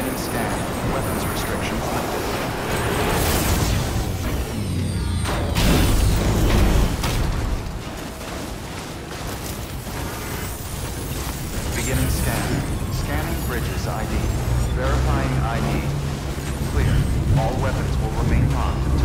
Beginning scan. Weapons restrictions lifted. Beginning scan. Scanning bridges ID. Verifying ID. Clear. All weapons will remain locked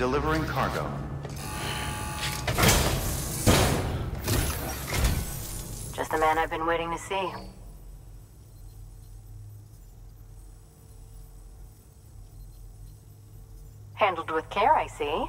Delivering cargo. Just the man I've been waiting to see. Handled with care, I see.